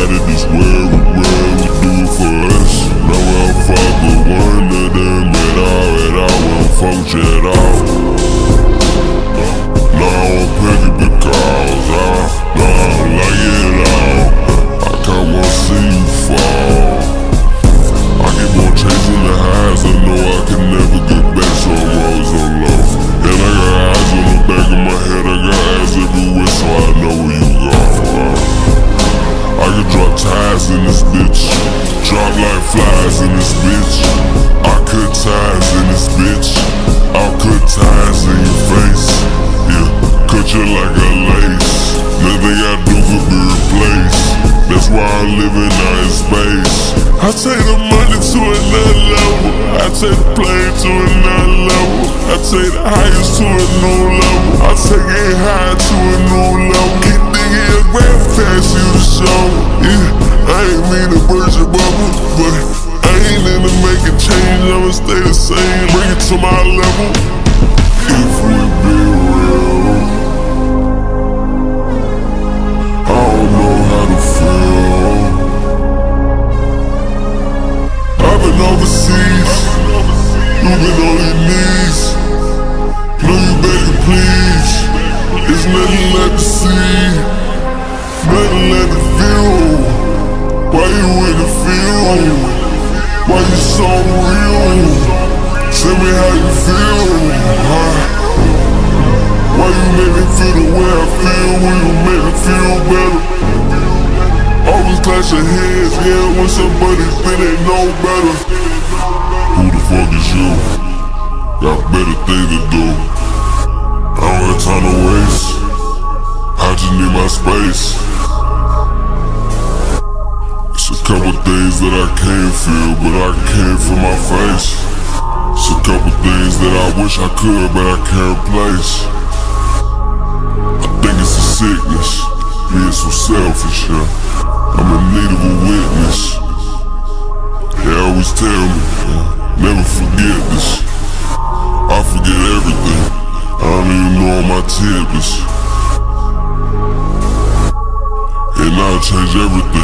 that it is where flies in this bitch. I cut ties in this bitch. I'll cut ties in your face. Yeah, cut you like a lace. Nothing I do could be replaced. That's why living out in space. I take the money to another level. I take the plane to another level. I take the highest to a new level. I take it high to a new level. Change. Stay the same. Bring it to my level. If we be real, I don't know how to feel. I've been overseas, you been on your knees. Know you begging please. It's nothing left to see, nothing left to feel. Why you in the field? Why you so real? Tell me how you feel, huh? Why you make me feel the way I feel when you make me feel better? Always clash your heads, yeah, when somebody think they know better. Who the fuck is you? Got better things to do. I don't have time to waste. I just need my space. It's a couple things that I can't feel, my face. It's a couple things that I wish I could, but I can't replace. I think it's a sickness, being so selfish, yeah. I'm in need of a witness. They always tell me, never forget this. I forget everything. I don't even know all my tidbits. And I'll change everything.